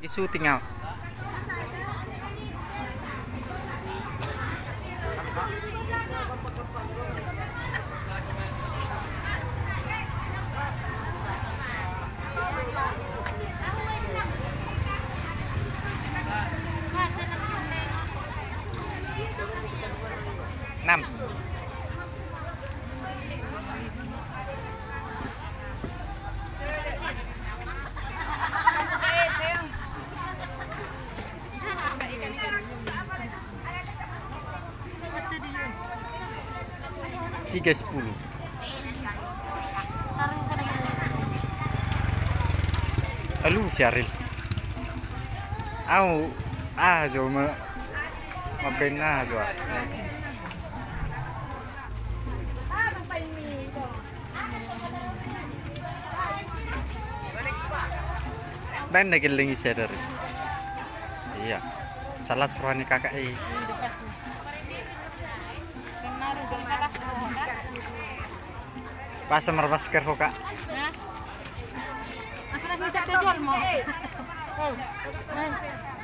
Lagi syuting ah. Enam. Tiga sepuluh. Si Aril. Au ah jo ma ma bên na jo. Ben lagi lingi sadar. Iya. Salah suruhnya kakak eh. Pas sama masker kok kak. Masuk lagi tak jual mau.